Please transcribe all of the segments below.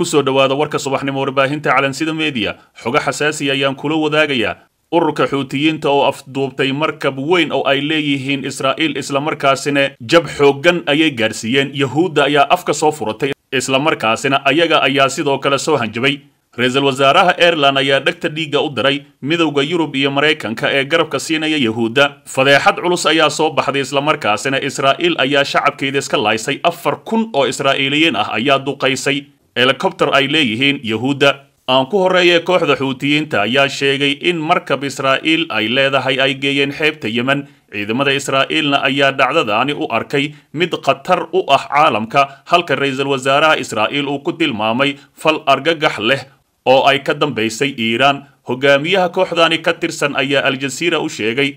ku soo dhowaada warka subaxnimo warbaahinta calansida meediya xogo xasaasiya ayaan kula wadaagayaa ururka xuutiyiinta oo afduubtay markab weyn oo ay leeyihiin israa'iil islamarkaasina jab xooggan ayay gaarsiiyeen. Yahuudda ayaa afka soo furatay islamarkaasina ayaga ayaa sidoo kale soo hanjabay. Ra'iisul wasaaraha airelan ayaa dhegta dhiigga u diray midowda yurub iyo maraykanka ee garabka siinaya yahuudda. Fadeexad culus ayaa soo baxday islamarkaasina israa'iil ayaa shacabkeeda iska laaysay afar kun oo israa'iiliyiin ah ayaa duqaysay helikobter ay leeyihiin yahuudda. Aan ku horreeye kooxda xuutiyiinta ayaa sheegay in markab israa'iil ay leedahay ay geeyeen xeebta yemen. Ciidamada israa'iilna ayaa dhacdadaani u arkay mid khatar u ah caalamka halka ra'iisul wasaaraha israa'iil uu ku tilmaamay fal argagax leh oo ay ka dambaysay iiraan. Hogaamiyaha kooxdani ka tirsan ayaa aljasiira u sheegay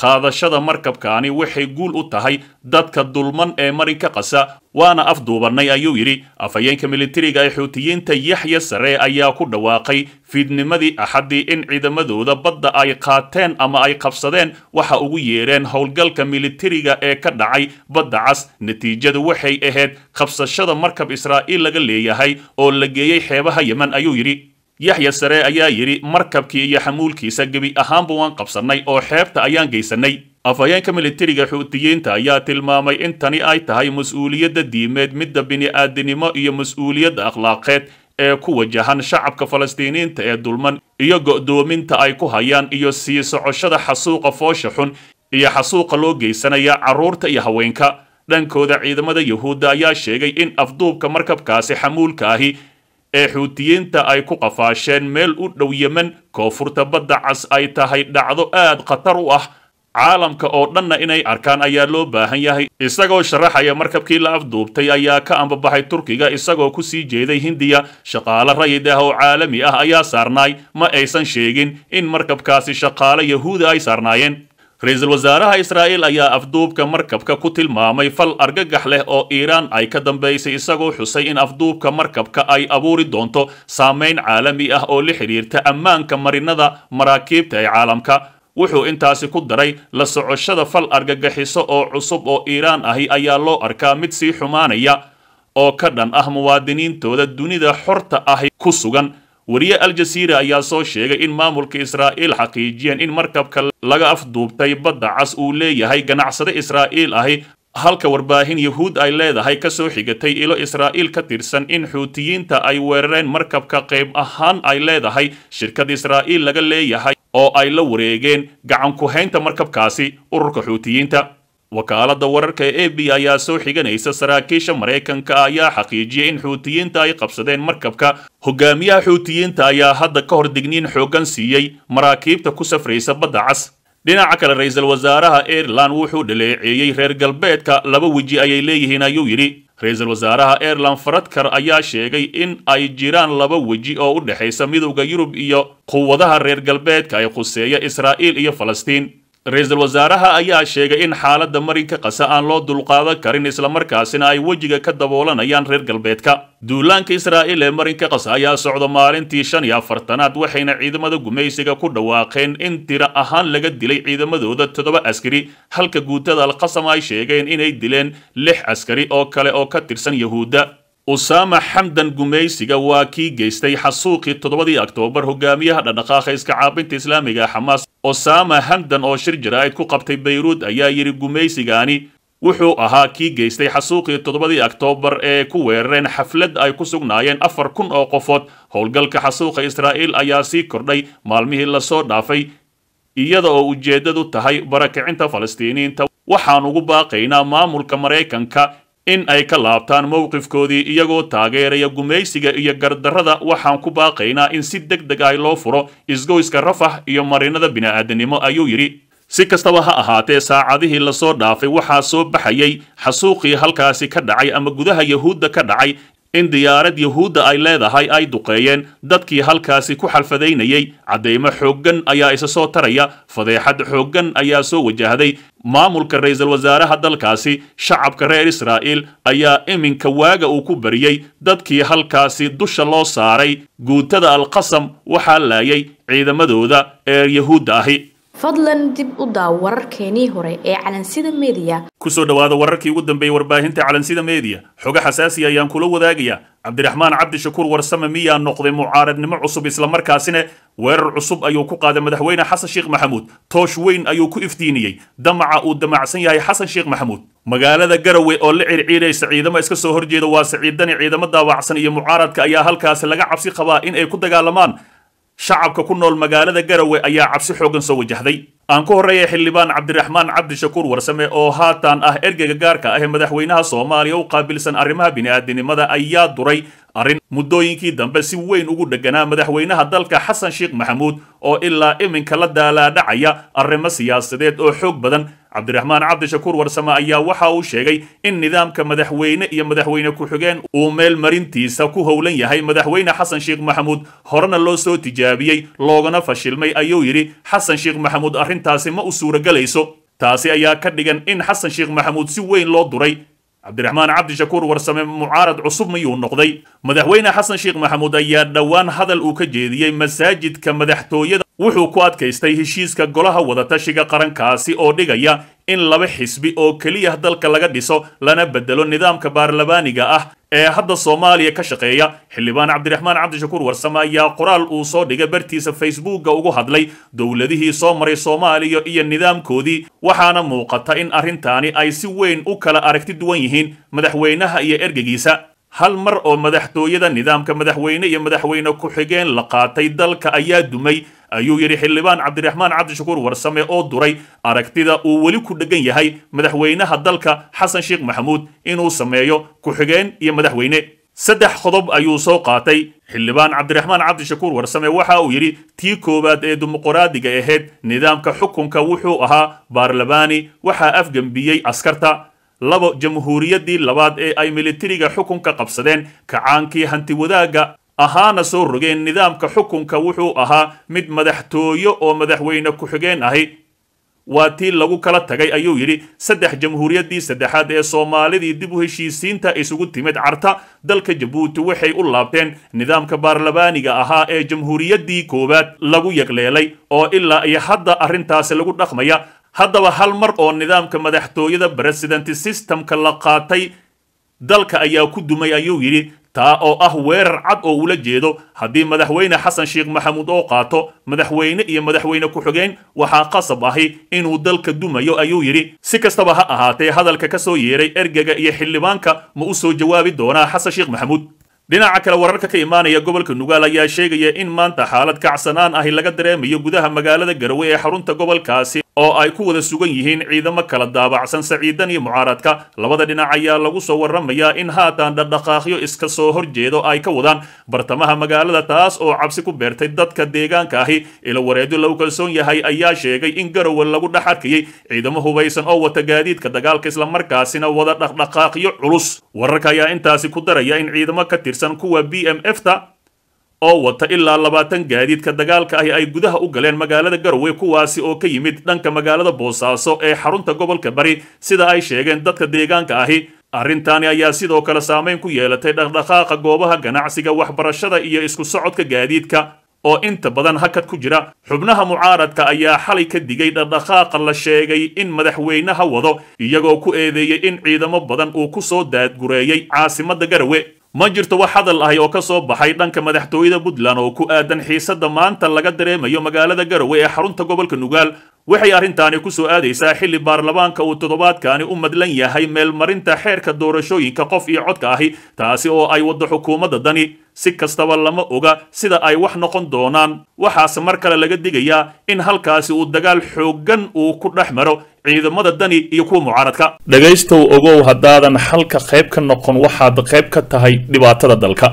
qaadashada markabkaani waxay guul u tahay dadka dulman ee marinka qasa waana afduubannay ayuu yidhi. Afhayeenka militariga ee xuutiyiinta yaxya sare ayaa ku dhawaaqay fiidnimadii axaddii in ciidamadooda badda ay qaateen ama ay qabsadeen waxa ugu yeedheen howlgalka militariga ee ka dhacay badda cas. Natiijadu waxay ahayd qabsashada markab israa'iil laga leeyahay oo la geeyey xeebaha yemen ayuu yidhi yaxya sare ayaa yidhi markabkii iyo xamuulkiisa gebi ahaanba waan qabsannay oo xeebta ayaan geysanay afhayeenka militariga xuutiyiinta ayaa tilmaamay in tani ay tahay mas'uuliyadda diimeed midda bini'aadinimo iyo mas'uuliyadda akhlaaqeed ee ku wajahan shacabka falastiiniinta ee dulman iyo go'doominta ay ku hayaan iyo sii socoshada xasuuqa foosha xun iyo xasuuqa loo geysanaya carruurta iyo haweenka. Dhankooda ciidamada yahuudda ayaa sheegay in afduubka markabkaasi xamuulka ahi ee xuutiyiinta ay ku qafaasheen meel u dhow yemen koonfurta badda cas ay tahay dhacdo aad khatar u ah caalamka oo dhanna inay arkaan ayaa loo baahan yahay. Isagoo sharaxaya markabkii la afduubtay ayaa ka ambabaxay turkiga isagoo ku sii jeeday hindiya. Shaqaale rayid ah oo caalami ah ayaa saarnaay ma aysan sheegin in markabkaasi shaqaale yahuuda ay saarnaayeen ra'iisul wasaaraha israa'iil ayaa afduubka markabka ku tilmaamay fal argagax leh oo iiraan ay ka dambaysay isagoo xusay in afduubka markabka ay abuuri doonto saamayn caalami ah oo la xidhiirta ammaanka marinada maraakiibta ee caalamka. Wuxuu intaasi ku daray la socoshada fal argagaxiso oo cusub oo iiraan ahi ayaa loo arkaa mid sii xumaanaya oo ka dhan ah muwaadiniintooda dunida xorta ahi ku sugan wariye aljasiira ayaa soo sheegay in maamulka israa'iil xaqiijiyeen in markabka laga afduubtay badda cas uu leeyahay ganacsade israa'iil ahi halka warbaahin yahuud ay leedahay ka soo xigatay ilo israa'iil ka tirsan in xuutiyiinta ay weerareen markabka qayb ahaan ay leedahay shirkad israa'iil laga leeyahay oo ay la wareegeen gacan ku-haynta markabkaasi ururka xuutiyiinta wakaaladda wararka ee a b ayaa soo xiganaysa saraakiisha maraykanka ayaa xaqiijiyay in xuutiyiinta ay qabsadeen markabka. Hogaamiyaha xuutiyiinta ayaa hadda ka hor digniin xooggan siiyey maraakiibta ku safraysa badda cas. Dhinaca kale ra'iisul wasaaraha airelan wuxuu dhaleeceeyey reer galbeedka. Laba weji ayay leeyihiin ayuu yidhi. Ra'iisul wasaaraha airelan faradkar ayaa sheegay in ay jiraan laba weji oo u dhexaysa midowda yurub iyo quwadaha reer galbeedka ee khuseeya israa'iil iyo falastiin ra'iisul wasaaraha ayaa sheegay in xaaladda marinka qasa aan loo dulqaadan karin islamarkaasina ay wejiga ka daboolanayaan reer galbeedka. Duulaanka israa'iil ee marinka qasa ayaa socda maalintii shan iyo afartanaad waxayna ciidamada gumaysiga ku dhawaaqeen in tiro ahaan laga dilay ciidamadooda toddoba askari. Halka guutada alqasam ay sheegeen inay dileen lix askari oo kale oo ka tirsan yahuudda usaama xamdan gumaysiga waa kii geystay xasuuqii toddobadii oktoobar hogaamiyaha dhaqdhaqaaqa iska caabinta islaamiga xamaas. Osama hamdan oo shir jaraa'id ku qabtay bayruud ayaa yidhi gumaysigaani wuxuu ahaa kii geystay xasuuqii toddobadii oktoobar ee ku weerareen xaflad ay ku sugnaayeen afar kun oo qofood. Howlgalka xasuuqa israa'iil ayaa sii kordhay maalmihii la soo dhaafay iyada oo ujeeddadu tahay barakicinta falastiiniyiinta waxaan ugu baaqaynaa maamulka maraykanka in ay ka laabtaan mowqifkoodii iyagoo taageeraya gumaysiga iyo gardarrada waxaan ku baaqaynaa in si deg deg ah loo furo isgoyska rafax iyo marinada bini'aadanimo ayuu yidhi. Si kastaba ha ahaatee saacadihii la soo dhaafay waxaa soo baxayay xasuuqii halkaasi ka dhacay ama gudaha yahuudda ka dhacay in diyaarad yahuudda ay leedahay ay duqeeyeen dadkii halkaasi ku xalfadaynayay caddaymo xooggan ayaa isa soo taraya fadeexad xooggan ayaa soo wajahday. Maamulka ra'iisul wasaaraha dalkaasi shacabka reer israa'iil ayaa iminka waaga uu ku bariyey dadkii halkaasi dusha loo saaray. Guutada alqasam waxaa laayay ciidamadooda ee yahuudda ahi fadlan dib u daaw wararkeenii hore ee calansida meediya ku soo dhowaada wararkii ugu dambeeyey warbaahinta calansida meediya xogo xasaasiya ayaan kula wadaagayaa. Cabdiraxmaan cabdishakuur warsame miyaa noqday mucaaradnimo cusub islamarkaasina weerar cusub ayuu ku qaaday madaxweyne xasan sheekh maxamuud. Toosh weyn ayuu ku iftiiniyey. Damaca uu damacsan yahay xasan sheekh maxamuud. Magaalada garowe oo la circiiraysa ciidamo iska soo horjeeda waa siciidani ciidamo daawacsan iyo mucaaradka ayaa halkaasi laga cabsi qabaa in ay ku dagaalamaan shacabka ku nool magaalada garowe ayaa cabsi xoogan soo wajahday. Aan ku horreeya xildhibaan cabdiraxmaan cabdishakuur warsame oo haatan ah ergeyga gaarka ah ee madaxweynaha soomaaliya u qaabilsan arrimaha bini'aadanimada ayaa duray arrin muddooyinkii dambe si weyn ugu dheganaa madaxweynaha dalka xasan sheekh maxamuud oo ilaa iminka la daalaadhacaya arrimo siyaasadeed oo xoog badan cabdiraxmaan cabdishakuur warsame ayaa waxa uu sheegay in nidaamka madaxweyne iyo madaxweyne ku-xigeen uu meel marintiisa ku howlan yahay. Madaxweyne xasan sheekh maxamuud horena loo soo tijaabiyey loogana fashilmay ayuu yidhi xasan sheekh maxamuud arrintaasi ma u suuragelayso taasi ayaa ka dhigan in xasan sheekh maxamuud si weyn loo duray. Cabdiraxmaan cabdishakuur warsame mucaarad cusub miyuu noqday. Madaxweyne xasan sheekh maxamuud ayaa dhowaan hadal uu ka jeediyey masaajidka madaxtooyada wuxuu ku adkaystay heshiiska golaha wadatashiga qarankaasi oo dhigaya in laba xisbi oo keliya dalka laga dhiso lana bedelo nidaamka baarlamaaniga ah ee hadda soomaaliya ka shaqeeya. Xildhibaan cabdiraxmaan cabdishakuur warsame ayaa qoraal uu soo dhigay bartiisa facebookga ugu hadlay dowladihii soo maray soomaaliya iyo nidaamkoodii waxaana muuqata in arrintaani ay si weyn u kala aragti duwan yihiin madaxweynaha iyo ergegiisa. Hal mar oo madaxtooyada nidaamka madaxweyne iyo madaxweyne ku-xigeen la qaatay dalka ayaa dumay ayuu yidhi xildhibaan cabdiraxmaan cabdishakuur warsame oo duray aragtida uu weli ku dheggan yahay madaxweynaha dalka xasan sheekh maxamuud inuu sameeyo ku-xigeen iyo madaxweyne. Saddex qodob ayuu soo qaatay. Xildhibaan cabdiraxmaan cabdishakuur warsame waxa uu yidhi tii koowaad ee dimuqraadiga ahayd nidaamka xukunka wuxuu ahaa baarlamaani waxaa afgembiyey askarta. Labo jamhuuriyaddii labaad ee ay militariga xukunka qabsadeen kacaankii hantiwadaagga ahaana soo rogeen nidaamka xukunka wuxuu ahaa mid madaxtooyo oo madaxweyne ku-xigeen ahi. Waa tii lagu kala tagay ayuu yidhi saddex jamhuuriyaddii saddexaad ee soomaalidii dib u heshiisiinta isugu timid carta dalka jabuuti waxay u laabteen nidaamka baarlamaaniga ahaa ee jamhuuriyaddii koowaad lagu yaqleelay oo ilaa iyo hadda arrintaasi lagu dhaqmaya. Haddaba hal mar oo nidaamka madaxtooyada president systemka la qaatay dalka ayaa ku dumay ayuu yidhi taa oo ah weerar cad oo ula jeedo. Haddii madaxweyne xasan sheekh maxamuud oo qaato madaxweyne iyo madaxweyne ku-xigeen waxaa qasab ahi inuu dalka dumayo ayuu yidhi. Si kastaba ha ahaatee hadalka ka soo yeeray ergega iyo xildhibaanka ma u soo jawaabi doonaa xasan sheekh maxamuud. Dhinaca kale wararka ka imaanaya gobolka nugaal ayaa sheegaya in maanta xaalad kacsanaan ahi laga dareemayo gudaha magaalada garowe ee xarunta gobolkaasi oo ay ku wada sugan yihiin ciidamo kala daabacsan saciidan iyo mucaaradka. Labada dhinac ayaa lagu soo warramayaa in haatan dhaqdhaqaaqyo iska soo horjeedo ay ka wadaan. Bartamaha magaalada taas oo cabsi ku beertay dadka deegaanka ahi. Ilo wareedyo lagu kalsoon yahay ayaa sheegay in garowe lagu dhex arkayay ciidamo hubaysan oo wata gaadiidka dagaalka islamarkaasina wada dhaqdhaqaaqyo culus. Wararka ayaa intaasi ku daraya in ciidamo ka tirsan kuwa b m f ta oo wata ilaa labaatan gaadiidka dagaalka ahi ay gudaha u galeen magaalada garowe kuwaasi oo ka yimid dhanka magaalada boosaaso ee xarunta gobolka bari. Sida ay sheegeen dadka deegaanka ahi arrintaani ayaa sidoo kale saamayn ku yeelatay dhaqdhaqaaqa goobaha ganacsiga waxbarashada iyo isku socodka gaadiidka. Oo inta badan hakad ku jira xubnaha mucaaradka ayaa xalay ka digay dhaqdhaqaaqa la sheegay in madaxweynaha wado iyagoo ku eedeeyey in ciidamo badan uu ku soo daadgureeyey caasimadda garowe ma jirto wax hadal ahi oo ka soo baxay dhanka madaxtooyada puntland oo ku aadan xiisadda maanta laga dareemayo magaalada garowe ee xarunta gobolka nugaal waxay arrintaani ku soo aadaysaa xilli baarlamaanka uu toddobaadkaani u madlan yahay meelmarinta xeerka doorashooyinka qof iyo codka ahi taasi oo ay waddo xukuumadda dani. Si kastaba lama oga sida ay wax noqon doonaan waxaase mar kale laga digayaa in halkaasi uu dagaal xooggan uu ku dhex maro ciidamada dani iyo kuwa mucaaradka. Dhegaystow ogow haddaadan xalka qayb ka noqon waxaad qayb ka tahay dhibaatada dalka